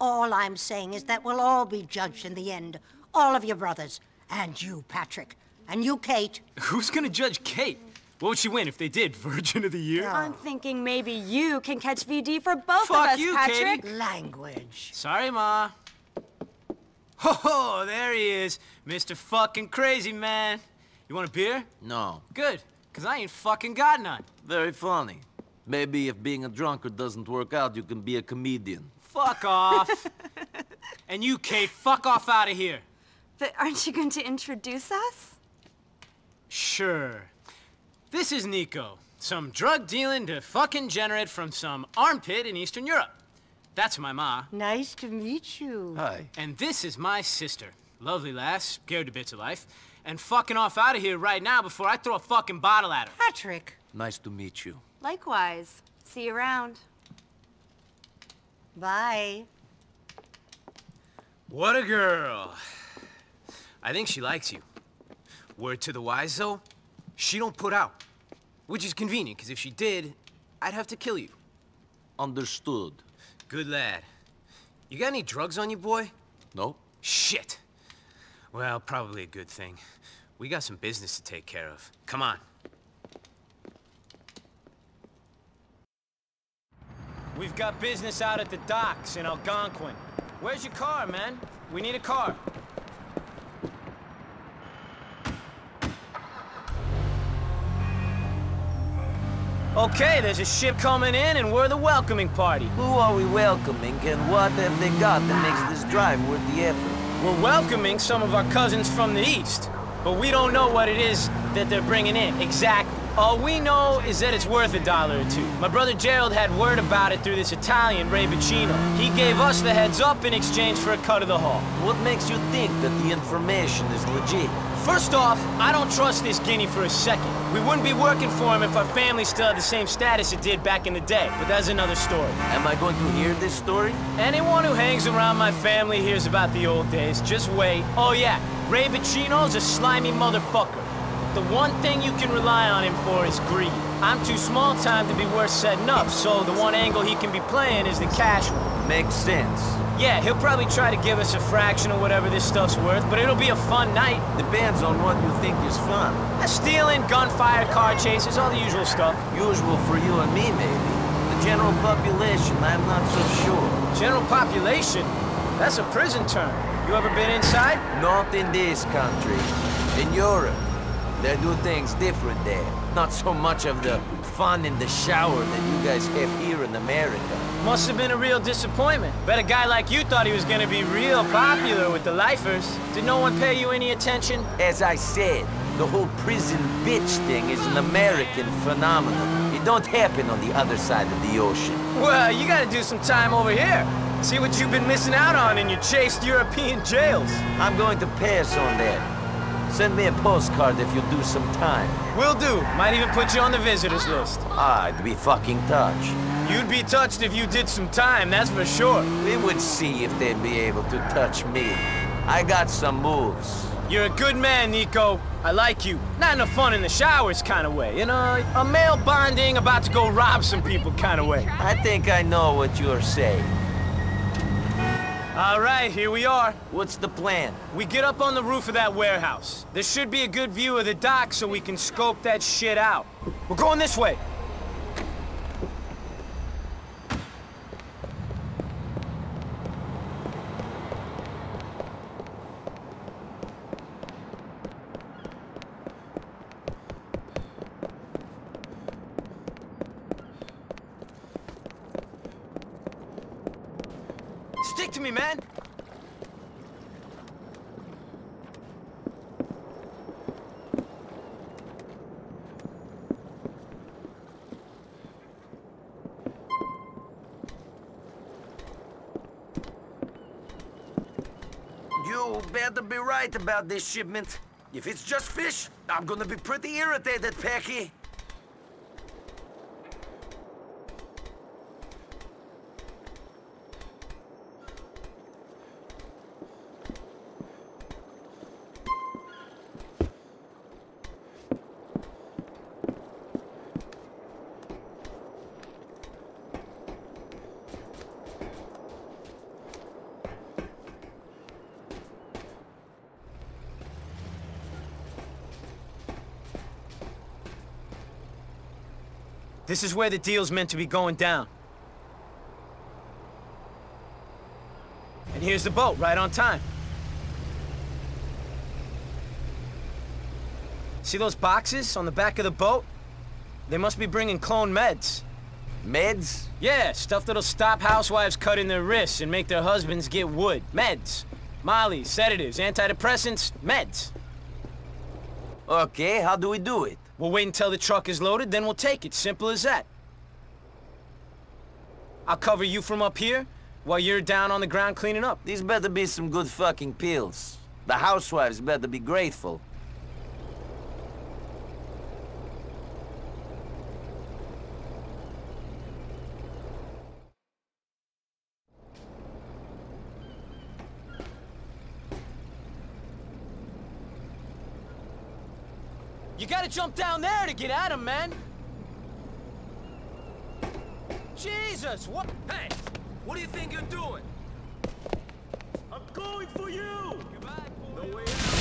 All I'm saying is that we'll all be judged in the end. All of your brothers. And you, Patrick. And you, Kate. Who's gonna judge Kate? What would she win if they did? Virgin of the Year? I'm thinking maybe you can catch VD for both Fuck of us, you, Patrick. Katie. Language. Sorry, Ma. Ho ho, there he is. Mr. fucking crazy man. You want a beer? No. Good, because I ain't fucking got none. Very funny. Maybe if being a drunkard doesn't work out, you can be a comedian. Fuck off. and you, Kate, fuck off out of here. But aren't you going to introduce us? Sure. This is Niko, some drug-dealing to fucking generate from some armpit in Eastern Europe. That's my ma. Nice to meet you. Hi. And this is my sister. Lovely lass, scared to bits of life. And fucking off out of here right now before I throw a fucking bottle at her. Patrick. Nice to meet you. Likewise. See you around. Bye. What a girl. I think she likes you. Word to the wise, though, she don't put out. Which is convenient, because if she did, I'd have to kill you. Understood. Good lad. You got any drugs on you, boy? No? Shit. Well, probably a good thing. We got some business to take care of. Come on. Got business out at the docks in Algonquin. Where's your car, man? We need a car. Okay, there's a ship coming in and we're the welcoming party. Who are we welcoming and what have they got that makes this drive worth the effort? We're welcoming some of our cousins from the east, but we don't know what it is that they're bringing in exactly. All we know is that it's worth a dollar or two. My brother Gerald had word about it through this Italian, Ray Boccino. He gave us the heads up in exchange for a cut of the haul. What makes you think that the information is legit? First off, I don't trust this guinea for a second. We wouldn't be working for him if our family still had the same status it did back in the day, but that's another story. Am I going to hear this story? Anyone who hangs around my family hears about the old days. Just wait. Oh yeah, Ray Boccino's a slimy motherfucker. The one thing you can rely on him for is greed. I'm too small time to be worth setting up, so the one angle he can be playing is the cash one. Makes sense. Yeah, he'll probably try to give us a fraction of whatever this stuff's worth, but it'll be a fun night. Depends on what you think is fun. Uh, Stealing, gunfire, car chases, all the usual stuff. Usual for you and me, maybe. The general population, I'm not so sure. General population? That's a prison term. You ever been inside? Not in this country. In Europe. They do things different there. Not so much of the fun in the shower that you guys have here in America. Must have been a real disappointment. Bet a guy like you thought he was gonna be real popular with the lifers. Did no one pay you any attention? As I said, the whole prison bitch thing is an American phenomenon. It don't happen on the other side of the ocean. Well, you gotta do some time over here. See what you've been missing out on in your chased European jails. I'm going to pass on that. Send me a postcard if you do some time. Will do. Might even put you on the visitors list. I'd be fucking touched. You'd be touched if you did some time, that's for sure. We would see if they'd be able to touch me. I got some moves. You're a good man, Niko. I like you. Not in a fun in the showers kind of way, you know? A male bonding, about to go rob some people kind of way. I think I know what you're saying. All right, here we are. What's the plan? We get up on the roof of that warehouse. There should be a good view of the dock so we can scope that shit out. We're going this way. Stick to me, man. You better be right about this shipment. If it's just fish, I'm gonna be pretty irritated, Packie. This is where the deal's meant to be going down. And here's the boat, right on time. See those boxes on the back of the boat? They must be bringing clone meds. Meds? Yeah, stuff that'll stop housewives cutting their wrists and make their husbands get wood. Meds. Molly, sedatives, antidepressants, meds. Okay, how do we do it? We'll wait until the truck is loaded, then we'll take it. Simple as that. I'll cover you from up here, while you're down on the ground cleaning up. These better be some good fucking pills. The housewives better be grateful. You gotta jump down there to get at him, man! Jesus, what? Hey! What do you think you're doing? I'm going for you! Goodbye, boy. No way out.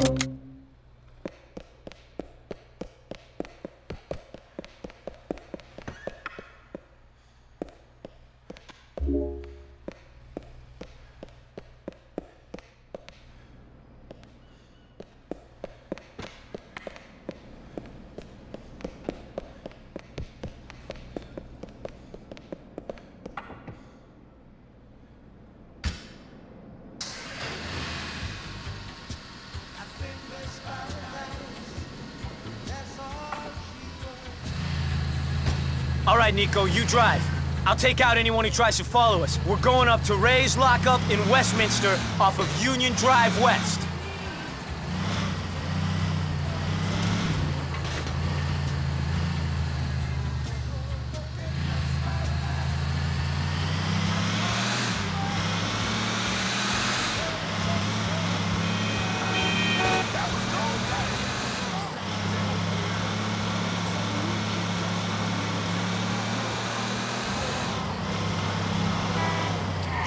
All right, Niko, you drive. I'll take out anyone who tries to follow us. We're going up to Ray's lockup in Westminster off of Union Drive West.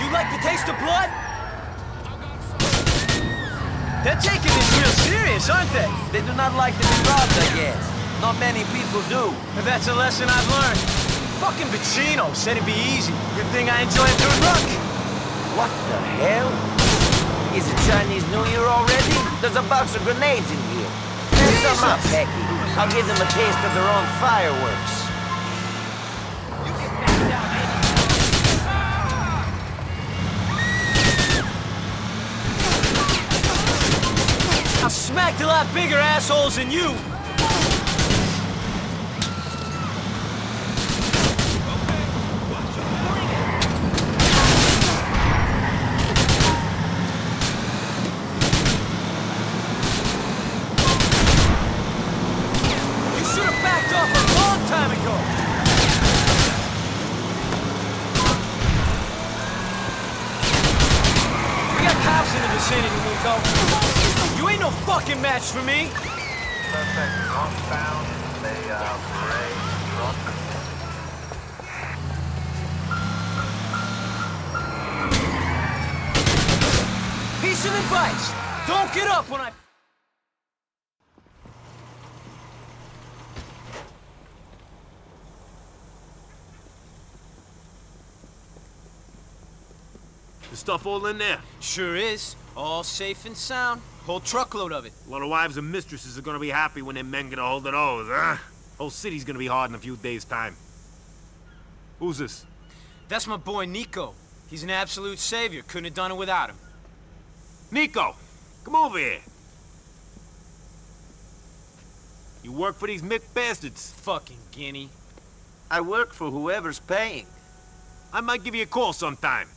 You like the taste of blood? They're taking this real serious, aren't they? They do not like to be robbed, I guess. Not many people do. But that's a lesson I've learned. Fucking Boccino said it'd be easy. Good thing I enjoy it through luck. What the hell? Is it Chinese New Year already? There's a box of grenades in here. Pass them up, Packie. I'll give them a taste of their own fireworks. I've smacked a lot bigger assholes than. You should have backed off a long time ago. We got cops in the vicinity, You ain't no fucking match for me. Suspect northbound, they, uh, gray truck. Piece of advice. Don't get up when I... The stuff all in there. Sure is. All safe and sound. Whole truckload of it. A lot of wives and mistresses are gonna be happy when their men get a hold of those, huh? Whole city's gonna be hard in a few days' time. Who's this? That's my boy Niko. He's an absolute savior. Couldn't have done it without him. Niko! Come over here. You work for these Mick bastards. Fucking guinea. I work for whoever's paying. I might give you a call sometime.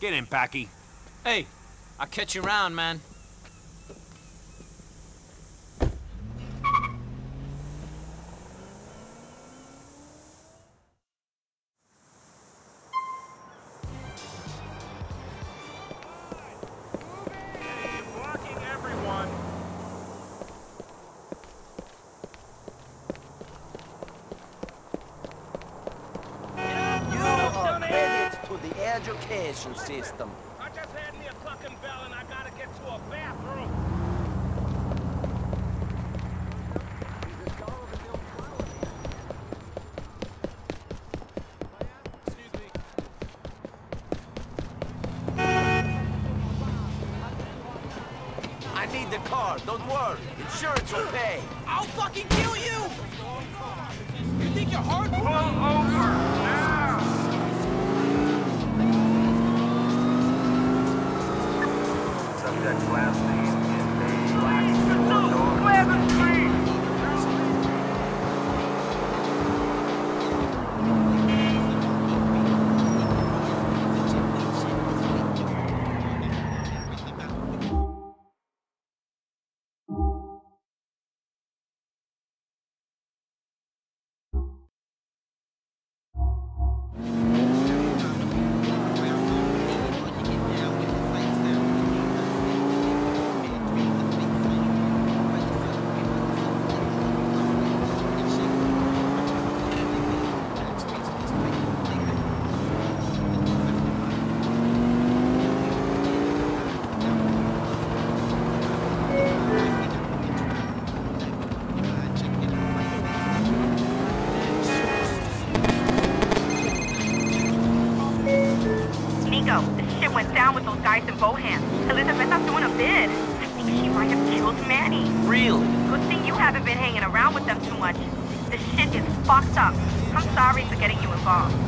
Get in, Packie. Hey, I'll catch you around, man. Blocking everyone. You are credit to the education system. Insurance will pay. I'll fucking kill you! You think you're hard? Pull over now. Subject last name is a black four-door.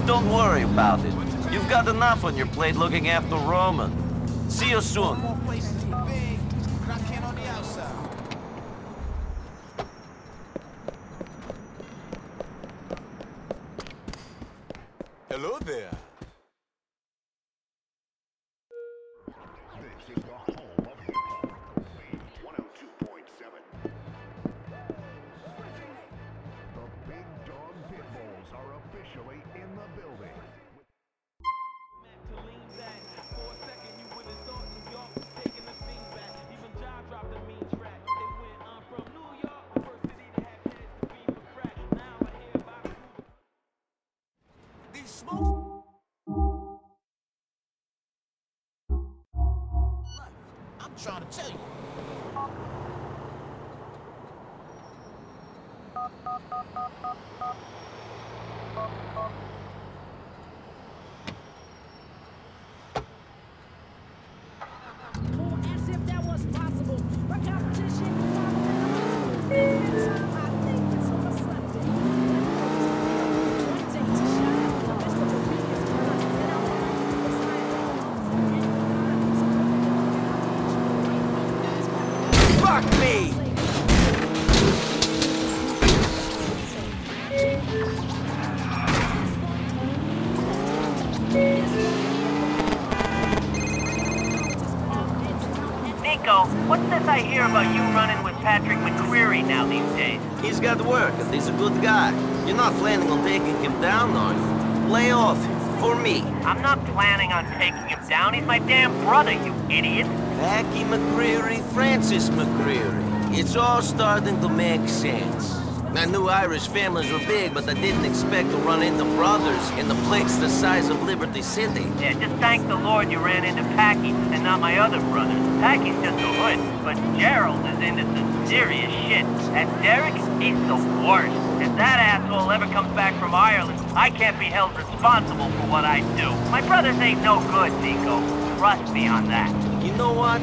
Don't worry about it. You've got enough on your plate looking after Roman. See you soon. Fuck me! Niko, what's this I hear about you running with Patrick McReary now these days? He's got work and he's a good guy. You're not planning on taking him down, are you? Lay off him. For me. I'm not planning on taking him down. He's my damn brother, you idiot. Packie McReary, Francis McReary. It's all starting to make sense. I knew Irish families were big, but I didn't expect to run into brothers in the place the size of Liberty City. Yeah, just thank the Lord you ran into Packie and not my other brothers. Packie's just a hood, but Gerald is into some serious shit. And Derrick, he's the worst. If that asshole ever comes back from Ireland, I can't be held responsible for what I do. My brothers ain't no good, Niko. Trust me on that. You know what?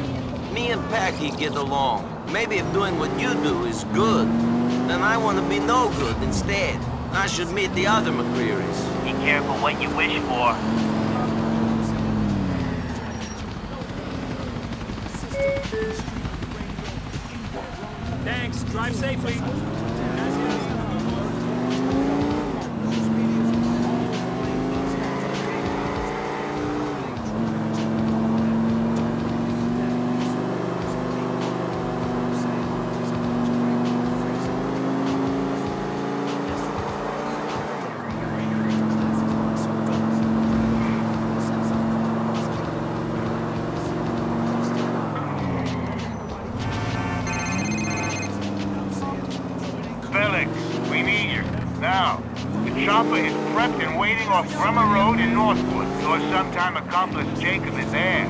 Me and Packie get along. Maybe if doing what you do is good, then I want to be no good instead. I should meet the other McRearys. Be careful what you wish for. Thanks. Drive safely. Off Bremer Road in Northwood. Your sometime accomplice Jacob is there.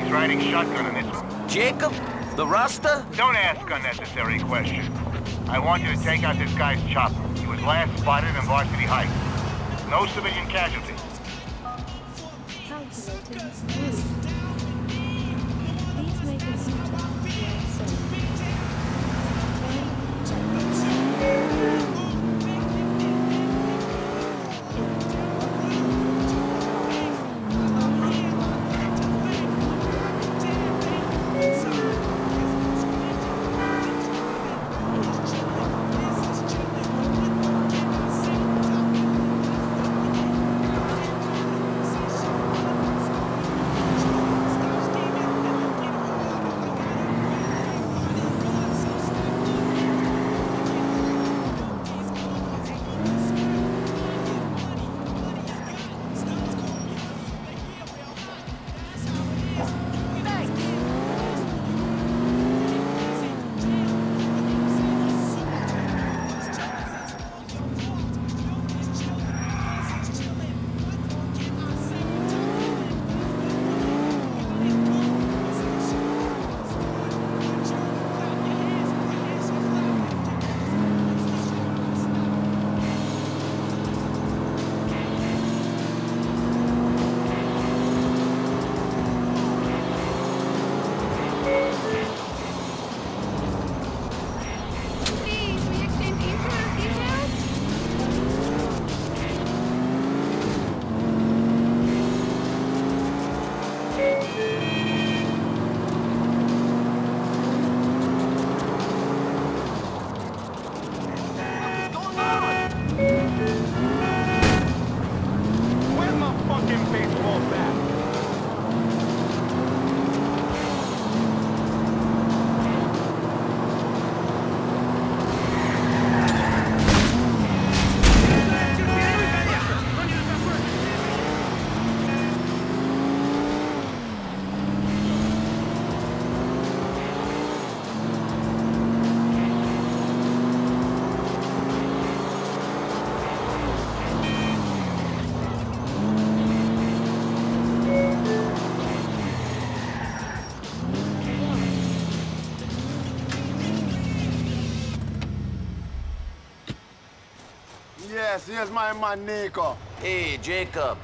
He's riding shotgun in this one. Jacob? The Rasta? Don't ask unnecessary questions. I want you to take out this guy's chopper. He was last spotted in Varsity Heights. No civilian casualties. Yes, my man Niko. Hey, Jacob.